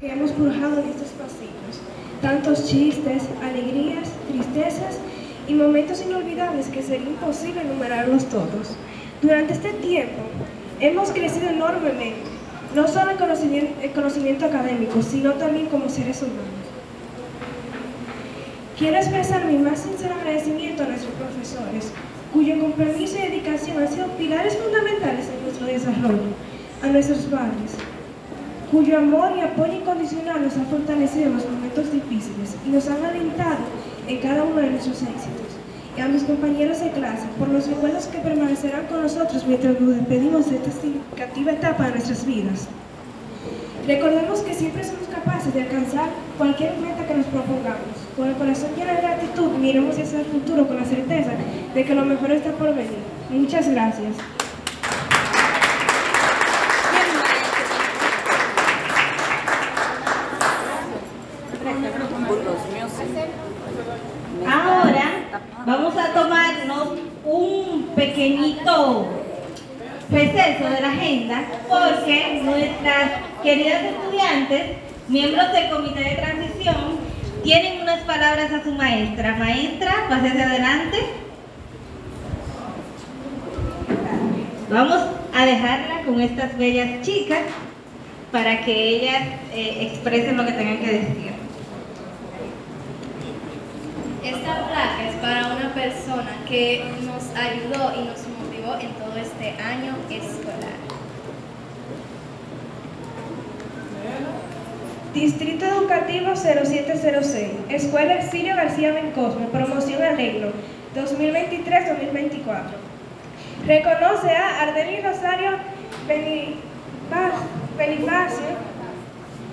que hemos forjado en estos pasillos. Tantos chistes, alegrías, tristezas y momentos inolvidables que sería imposible enumerarlos todos. Durante este tiempo hemos crecido enormemente, no solo en conocimiento, en conocimiento académico, sino también como seres humanos. Quiero expresar mi más sincero agradecimiento a nuestros profesores, cuyo compromiso y dedicación han sido pilares fundamentales en nuestro desarrollo, a nuestros padres, cuyo amor y apoyo incondicional nos ha fortalecido en los momentos difíciles y nos han alentado en cada uno de nuestros éxitos. Y a mis compañeros de clase, por los recuerdos que permanecerán con nosotros mientras nos despedimos de esta significativa etapa de nuestras vidas. Recordemos que siempre somos capaces de alcanzar cualquier meta que nos propongamos. Con el corazón lleno de gratitud, miremos hacia el futuro con la certeza de que lo mejor está por venir. Muchas gracias. Ahora vamos a tomarnos un pequeñito receso de la agenda porque nuestras queridas estudiantes, miembros del comité de transición, tienen unas palabras a su maestra. Maestra, pase hacia adelante. Vamos a dejarla con estas bellas chicas para que ellas eh, expresen lo que tengan que decir. Esta placa es para una persona que nos ayudó y nos en todo este año escolar. Distrito Educativo 0706, Escuela Exilio García Bencosme, Promoción Arreglo, 2023-2024. Reconoce a Ardeli Rosario Benifacio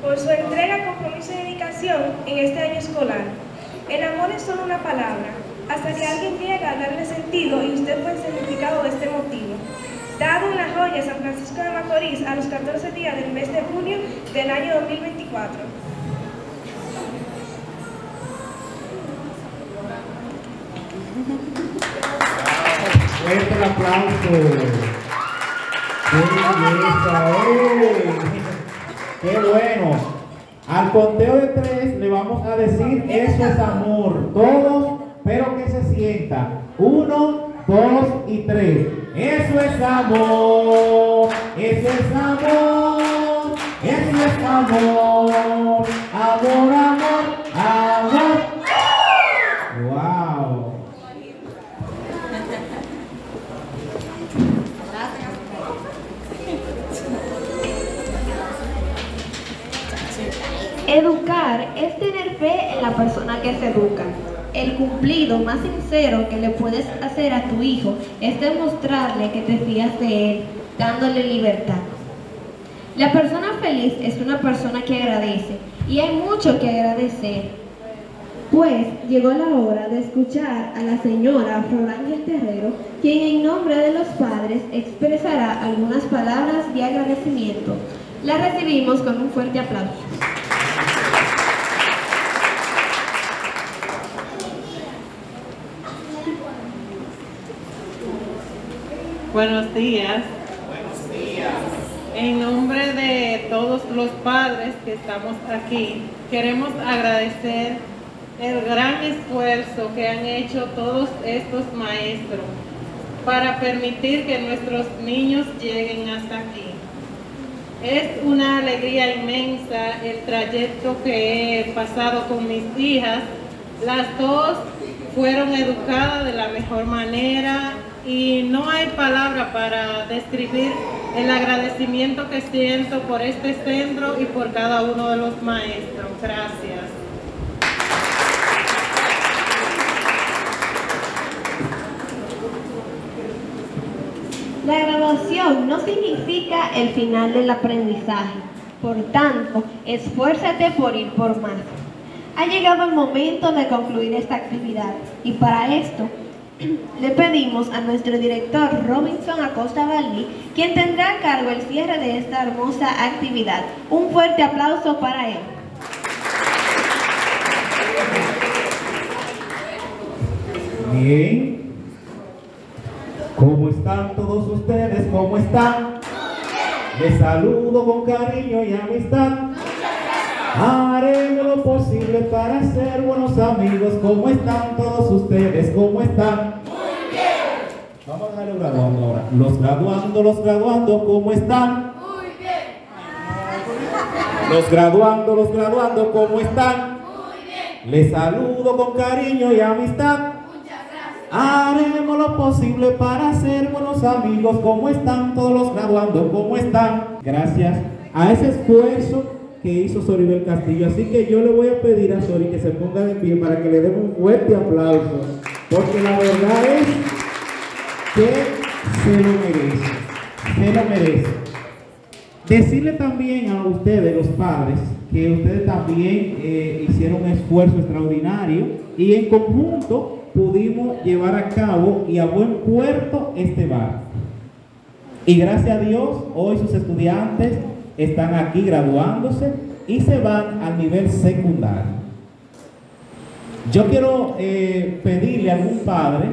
por su entrega, compromiso y dedicación en este año escolar. El amor es solo una palabra, hasta que alguien llega a darle sentido y usted fue el significado de este motivo. Dado en la joya San Francisco de Macorís a los 14 días del mes de junio del año 2024. Fuerte el aplauso. ¡eh! ¡Qué bueno! Al conteo de tres le vamos a decir eso es amor. Todos, pero que se sienta. Uno, dos y tres. Eso es amor. Eso es amor. Eso es amor. Amor, amor, amor. Wow. Educar es tener fe en la persona que se educa. El cumplido más sincero que le puedes hacer a tu hijo es demostrarle que te fías de él, dándole libertad. La persona feliz es una persona que agradece y hay mucho que agradecer. Pues llegó la hora de escuchar a la señora Florangel Terrero, quien en nombre de los padres expresará algunas palabras de agradecimiento. La recibimos con un fuerte aplauso. Buenos días. Buenos días. En nombre de todos los padres que estamos aquí, queremos agradecer el gran esfuerzo que han hecho todos estos maestros para permitir que nuestros niños lleguen hasta aquí. Es una alegría inmensa el trayecto que he pasado con mis hijas. Las dos fueron educadas de la mejor manera y no hay palabra para describir el agradecimiento que siento por este centro y por cada uno de los maestros. Gracias. La graduación no significa el final del aprendizaje. Por tanto, esfuérzate por ir por más. Ha llegado el momento de concluir esta actividad y para esto le pedimos a nuestro director Robinson Acosta Valdi, quien tendrá a cargo el cierre de esta hermosa actividad. Un fuerte aplauso para él. Bien. ¿Cómo están todos ustedes? ¿Cómo están? Les saludo con cariño y amistad. Haremos lo posible para ser buenos amigos. ¿Cómo están todos ustedes? ¿Cómo están? Muy bien. Vamos a darle graduando ahora. Los graduando, los graduando, ¿cómo están? Muy bien. Los graduando, los graduando, ¿cómo están? Muy bien. Les saludo con cariño y amistad. Muchas gracias. Haremos lo posible para ser buenos amigos. ¿Cómo están todos los graduando? ¿Cómo están? Gracias a ese esfuerzo que hizo Soribel Castillo. Así que yo le voy a pedir a Sori que se ponga de pie para que le den un fuerte aplauso. Porque la verdad es que se lo merece. Se lo merece. Decirle también a ustedes, los padres, que ustedes también eh, hicieron un esfuerzo extraordinario y en conjunto pudimos llevar a cabo y a buen puerto este bar. Y gracias a Dios, hoy sus estudiantes están aquí graduándose y se van al nivel secundario. Yo quiero eh, pedirle a algún padre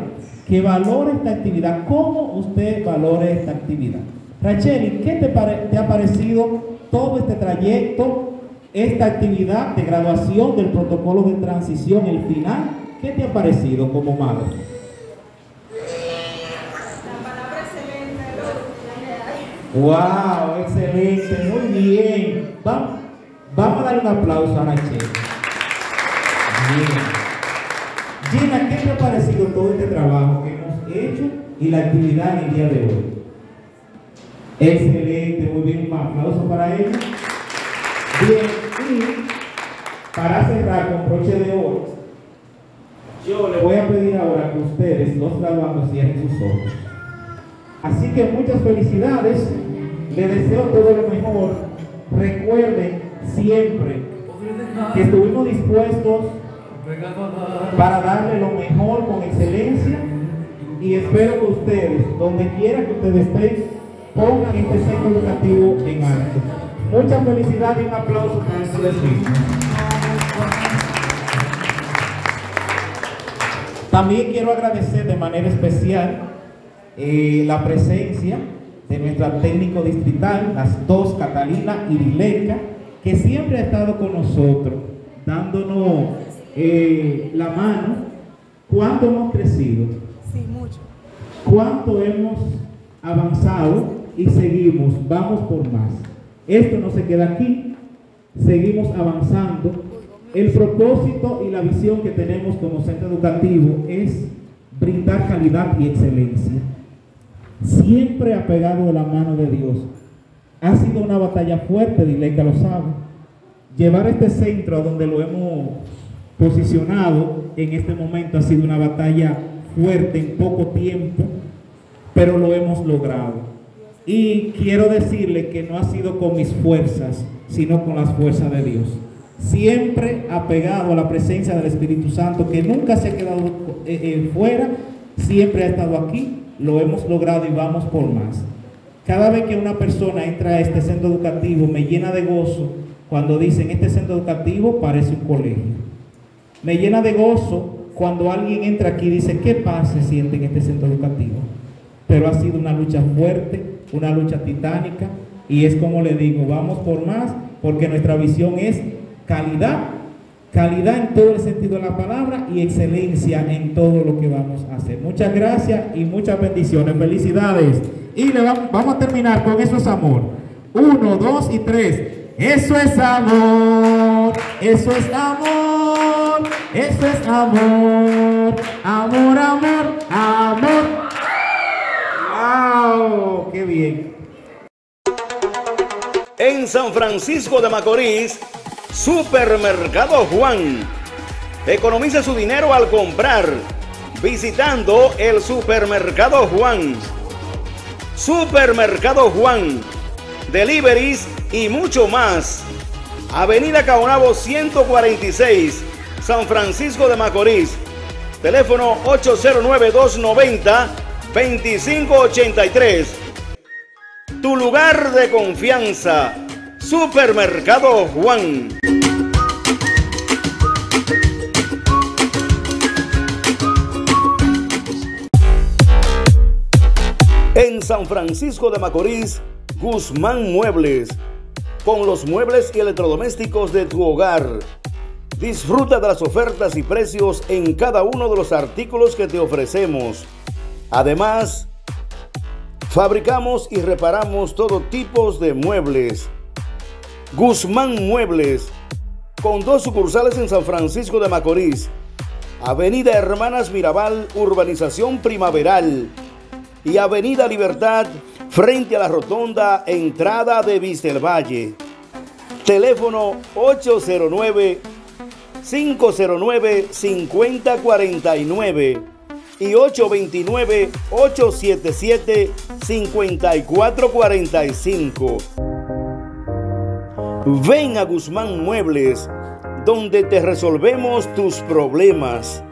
que valore esta actividad. ¿Cómo usted valore esta actividad? Racheli, ¿qué te, te ha parecido todo este trayecto, esta actividad de graduación del protocolo de transición, el final? ¿Qué te ha parecido como madre? ¡Wow! Excelente, muy bien. Vamos, vamos a dar un aplauso a Rachel. Bien. Gina, ¿qué te ha parecido todo este trabajo que hemos hecho y la actividad en el día de hoy? Excelente, muy bien, un aplauso para ella. Bien, y para cerrar con broche de oro, yo le voy a pedir ahora que ustedes, los graduados, cierren sus ojos. Así que muchas felicidades. Le deseo todo lo mejor. Recuerden siempre que estuvimos dispuestos para darle lo mejor con excelencia y espero que ustedes, donde quiera que ustedes estén, pongan este centro educativo en alto. Muchas felicidades y un aplauso para ustedes mismos. También quiero agradecer de manera especial eh, la presencia de nuestra técnico distrital, las dos, Catalina y Dileca, que siempre ha estado con nosotros, dándonos eh, la mano. ¿Cuánto hemos crecido? Sí, mucho. ¿Cuánto hemos avanzado y seguimos? Vamos por más. Esto no se queda aquí, seguimos avanzando. El propósito y la visión que tenemos como centro educativo es brindar calidad y excelencia siempre apegado de la mano de Dios. Ha sido una batalla fuerte, dile que lo sabe. Llevar este centro a donde lo hemos posicionado en este momento ha sido una batalla fuerte en poco tiempo, pero lo hemos logrado. Y quiero decirle que no ha sido con mis fuerzas, sino con las fuerzas de Dios. Siempre apegado a la presencia del Espíritu Santo, que nunca se ha quedado eh, eh, fuera, siempre ha estado aquí lo hemos logrado y vamos por más. Cada vez que una persona entra a este centro educativo me llena de gozo cuando dicen este centro educativo parece un colegio. Me llena de gozo cuando alguien entra aquí y dice qué paz se siente en este centro educativo. Pero ha sido una lucha fuerte, una lucha titánica y es como le digo, vamos por más porque nuestra visión es calidad calidad en todo el sentido de la palabra y excelencia en todo lo que vamos a hacer. Muchas gracias y muchas bendiciones. Felicidades. Y le vamos, vamos a terminar con eso es amor. Uno, dos y tres. Eso es amor. Eso es amor. Eso es amor. Amor, amor, amor. ¡Wow! ¡Qué bien! En San Francisco de Macorís Supermercado Juan. Economice su dinero al comprar visitando el Supermercado Juan. Supermercado Juan. Deliveries y mucho más. Avenida Caonabo 146, San Francisco de Macorís. Teléfono 809-290-2583. Tu lugar de confianza. Supermercado Juan. En San Francisco de Macorís, Guzmán Muebles. con los muebles y electrodomésticos de tu hogar. Disfruta de las ofertas y precios en cada uno de los artículos que te ofrecemos. Además, fabricamos y reparamos todo tipo de muebles. Guzmán Muebles, con dos sucursales en San Francisco de Macorís, Avenida Hermanas Mirabal, Urbanización Primaveral y Avenida Libertad, frente a la rotonda entrada de Valle. Teléfono 809 509 5049 y 829 877 5445. Ven a Guzmán Muebles, donde te resolvemos tus problemas.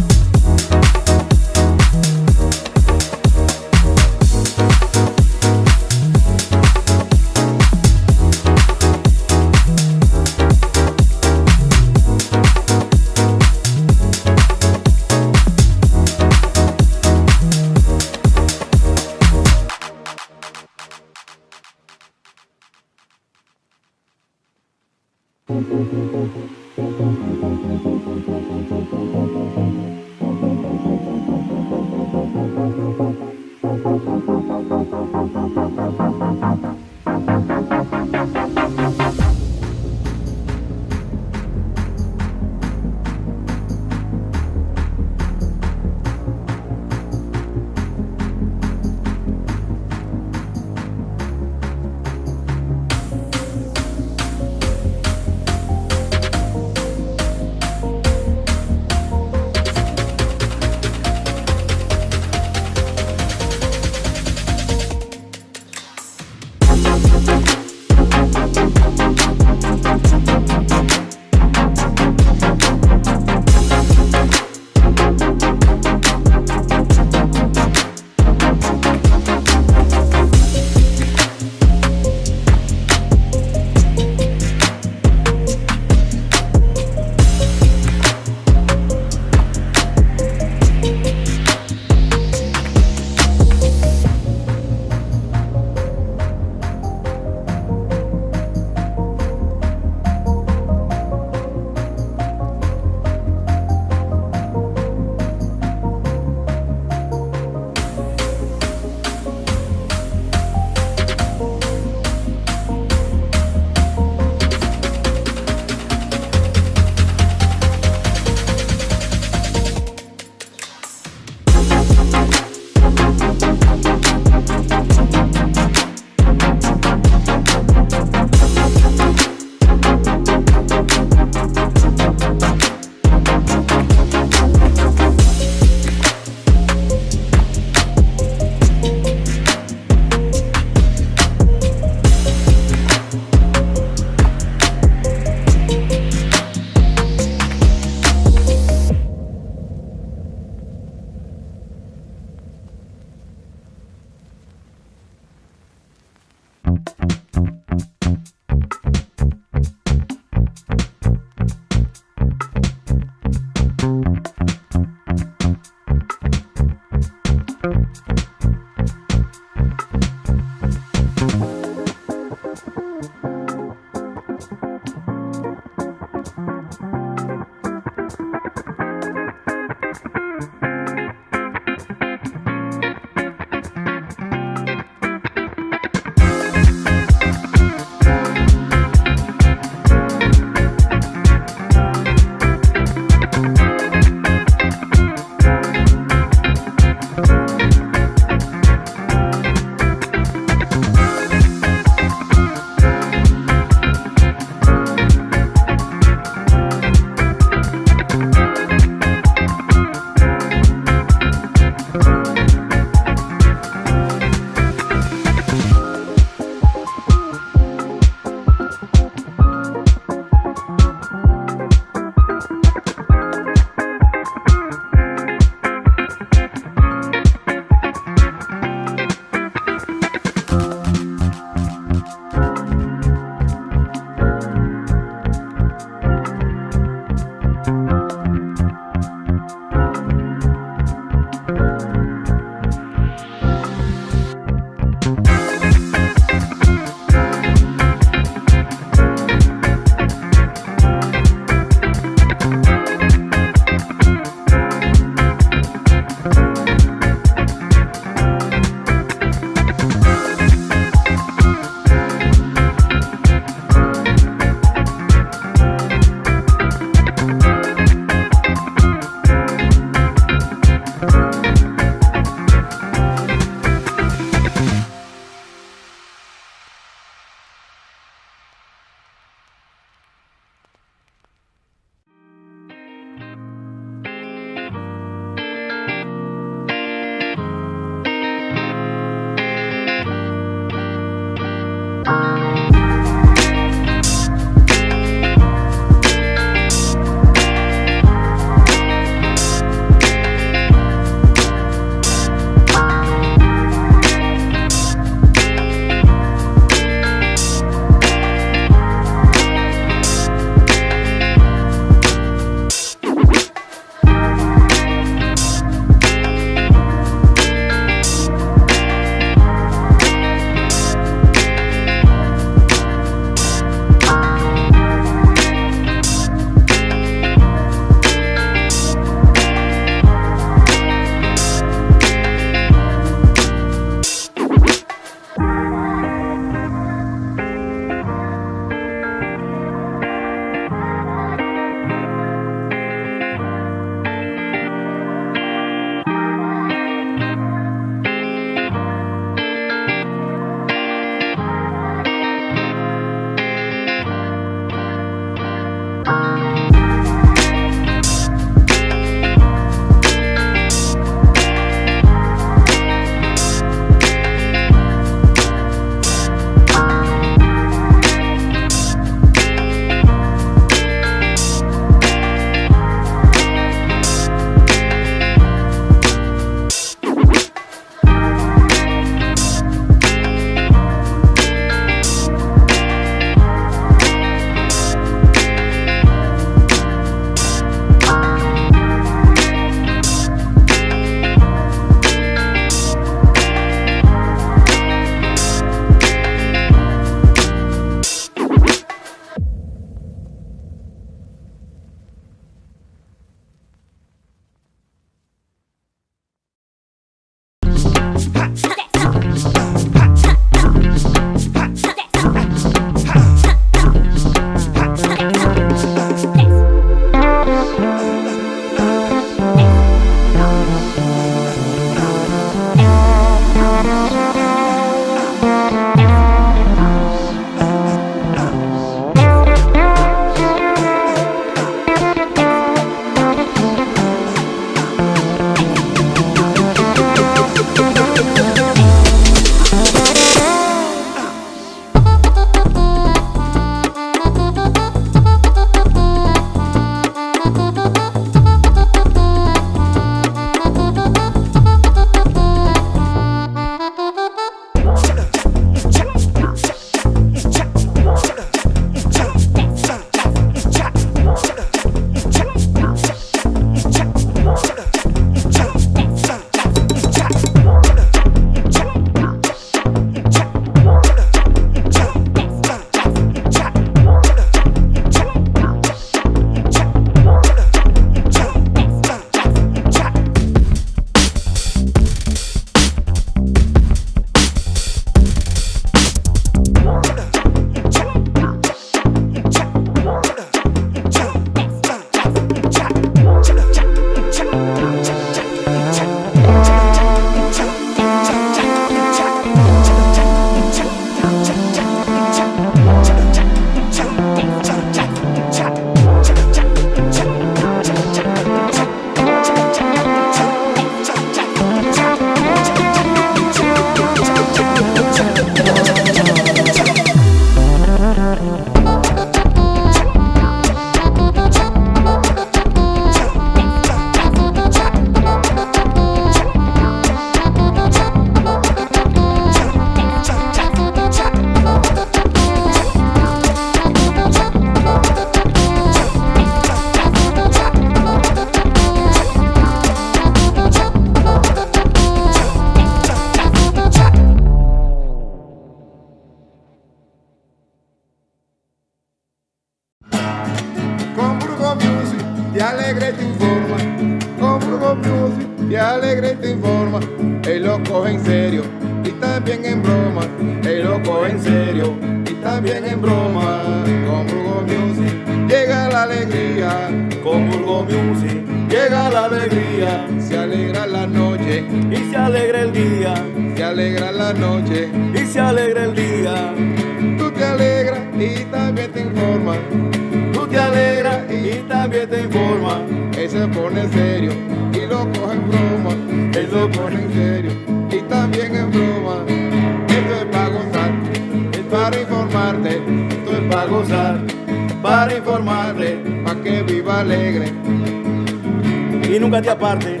Aparte,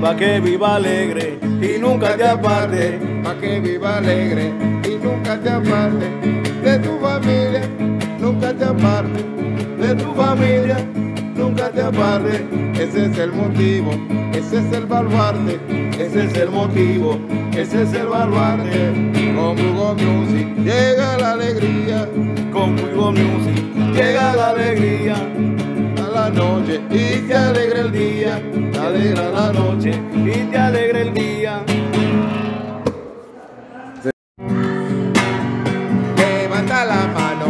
pa' que viva alegre. Y nunca te aparte, para que viva alegre y nunca te aparte de tu familia, nunca te aparte de tu familia, nunca te aparte. Ese es el motivo, ese es el baluarte, ese es el motivo, ese es el baluarte. Con Hugo Music llega la alegría con Burgo Music llega la alegría. a la noche y se alegra el día, se alegra la noche. y te alegra el día. Levanta la mano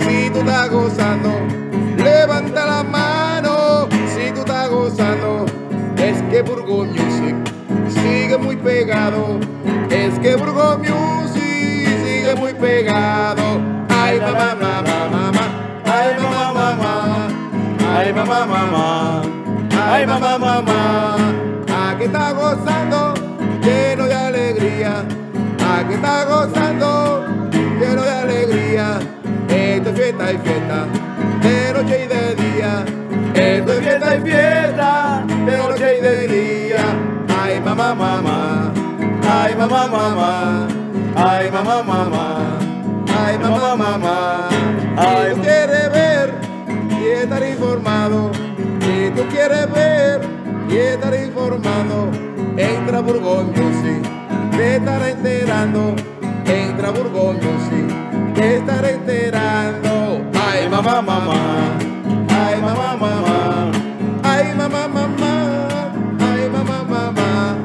si tú estás gozando. Levanta la mano si tú estás gozando. Es que Burgo Music sigue muy pegado. Es que Burgo Music sigue muy pegado. Mamá, mamá. Ay, mamá, mamá. Aquí está gozando, lleno de alegría. Aquí está gozando, lleno de alegría. Esto es fiesta y fiesta, de noche y de día. Esto es fiesta y fiesta, de noche y de día. Ay, mamá, mamá. Ay, mamá, mamá. Ay, mamá, mamá. Ay, mamá, mamá. Quieres ver y estar informado, entra a Burgos Music, te estará enterando. Entra a Burgos Music, te estará enterando. Ay, mamá, mamá. Ay, mamá, mamá. Ay, mamá, mamá. Ay, mamá, mamá.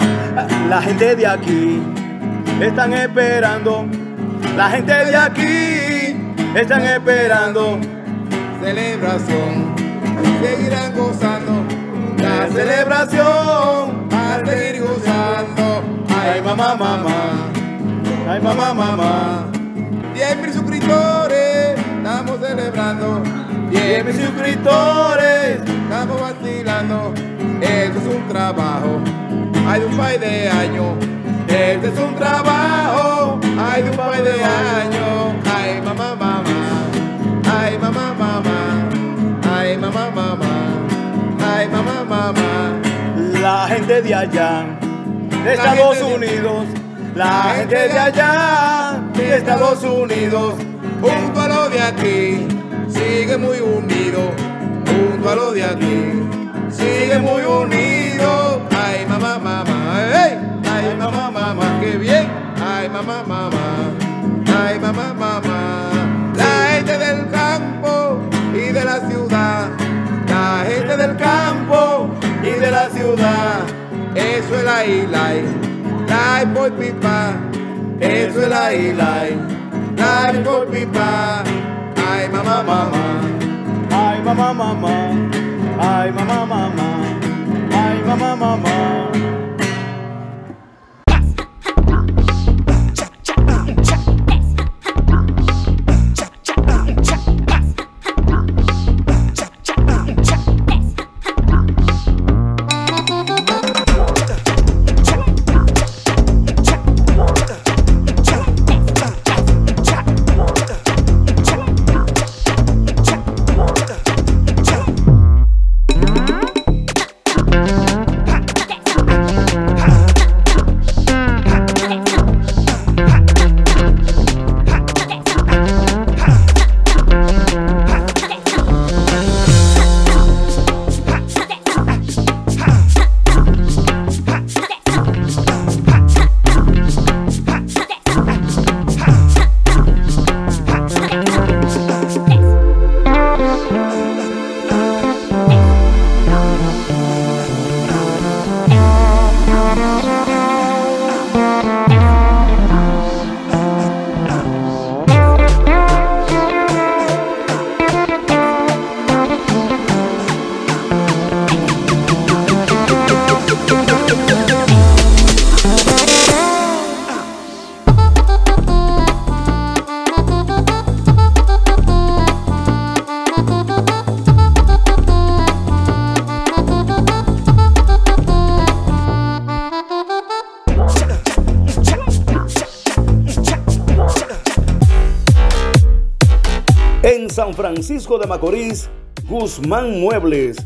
La gente de aquí están esperando. La gente de aquí están esperando. celebración, seguirán gozando celebración, a seguir gozando. Ay, mamá, mamá, ay, mamá, mamá. 10 mil suscriptores, estamos celebrando. 10 mil suscriptores, estamos vacilando. Esto es un trabajo, hay un par de años. Este es un trabajo, hay un par de años. Ay, mamá, mamá. Ay, mamá, mamá. Ay, mamá, mamá. Ay, mamá, mamá. La gente de allá, de Estados Unidos. La gente de allá, de Estados Unidos. Junto a lo de aquí, sigue muy unido. Junto a lo de aquí, sigue muy unido. Ilai. La por pipa. Eso es la Ilai. La por pipa. Ay, mamá, mamá. Ay, mamá, mamá. Ay, mamá, mamá. Ay, mamá, mamá. Francisco de Macorís, Guzmán Muebles.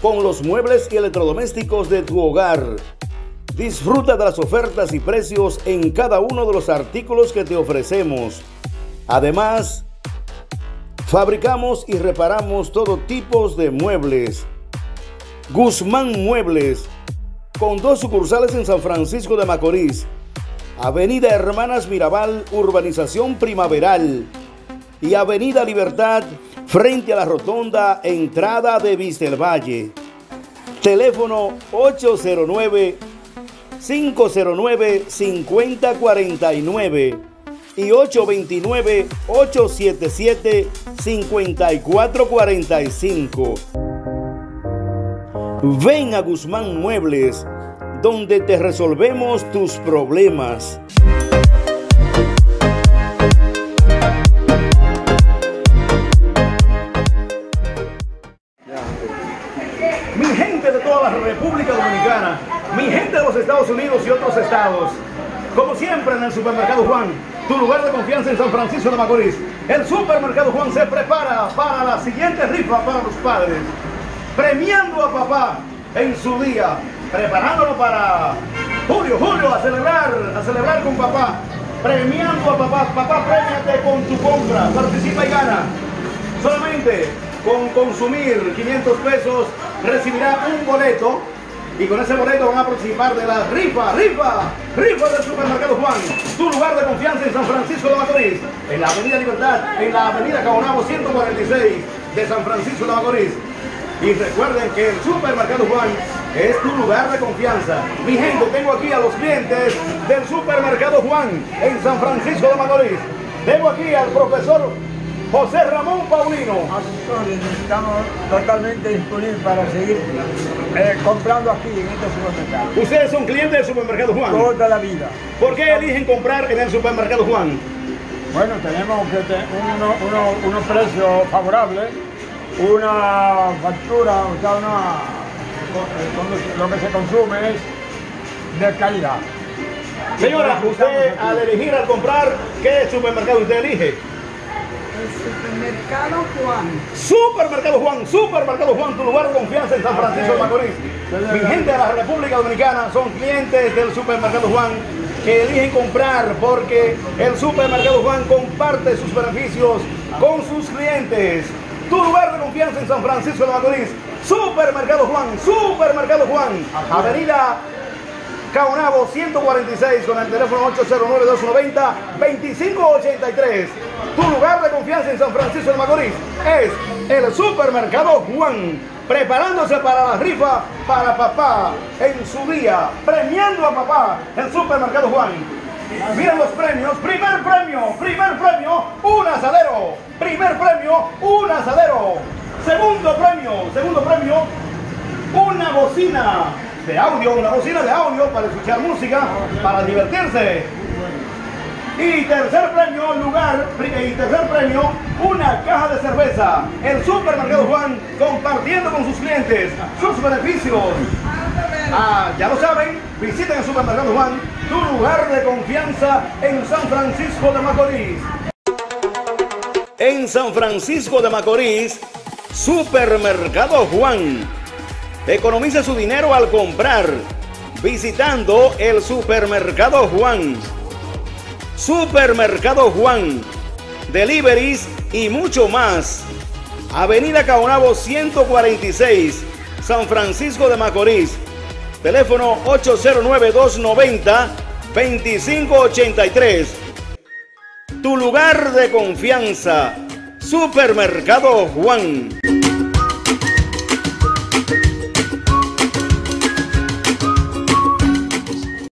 Con los muebles y electrodomésticos de tu hogar. Disfruta de las ofertas y precios en cada uno de los artículos que te ofrecemos. Además, fabricamos y reparamos todo tipo de muebles. Guzmán Muebles, con dos sucursales en San Francisco de Macorís. Avenida Hermanas Mirabal, Urbanización Primaveral. Y Avenida Libertad, frente a la rotonda, entrada de Vistelvalle. Teléfono 809 509 5049 y 829 877 5445. Ven a Guzmán Muebles, donde te resolvemos tus problemas. Como siempre en el Supermercado Juan, tu lugar de confianza en San Francisco de Macorís, el Supermercado Juan se prepara para la siguiente rifa para los padres, premiando a papá en su día, preparándolo para Julio, Julio, a celebrar, a celebrar con papá, premiando a papá, papá, premiate con tu compra, participa y gana. Solamente con consumir 500 pesos recibirá un boleto y con ese boleto van a participar de la rifa, rifa, rifa del Supermercado Juan, tu lugar de confianza en San Francisco de Macorís, en la Avenida Libertad, en la Avenida Cabonabo 146 de San Francisco de Macorís. Y recuerden que el Supermercado Juan es tu lugar de confianza. Mi gente, tengo aquí a los clientes del Supermercado Juan en San Francisco de Macorís. Tengo aquí al profesor José Ramón Paulino. Estamos totalmente disponibles para seguir eh, comprando aquí en este supermercado. Ustedes son clientes del Supermercado Juan. Toda la vida. ¿Por qué eligen comprar en el Supermercado Juan? Bueno, tenemos que te- uno- uno- unos precios favorables, una factura, o sea, una, eh, lo que se consume es de calidad. Señora, usted al elegir, al comprar, ¿qué supermercado usted elige? El supermercado Juan. Supermercado Juan, Supermercado Juan, tu lugar de confianza en San Francisco de Macorís. Mi gente de la República Dominicana son clientes del Supermercado Juan que eligen comprar porque el Supermercado Juan comparte sus beneficios con sus clientes. Tu lugar de confianza en San Francisco de Macorís. Supermercado Juan, Supermercado Juan, Avenida Caonabo 146 con el teléfono 809-290-2583. Tu lugar de confianza en San Francisco de Macorís es el Supermercado Juan, preparándose para la rifa para papá en su día, premiando a papá el Supermercado Juan. Miren los premios, primer premio, primer premio, un asadero, primer premio, un asadero, segundo premio, segundo premio, una bocina de audio, una bocina de audio para escuchar música, para divertirse. Y tercer premio, lugar, y tercer premio, una caja de cerveza. El Supermercado Juan compartiendo con sus clientes sus beneficios. Ah, ya lo saben, visiten el Supermercado Juan, tu lugar de confianza en San Francisco de Macorís. En San Francisco de Macorís, Supermercado Juan. Economice su dinero al comprar visitando el Supermercado Juan. Supermercado Juan. Deliveries y mucho más. Avenida Caonabo 146, San Francisco de Macorís. Teléfono 809-290-2583. Tu lugar de confianza. Supermercado Juan.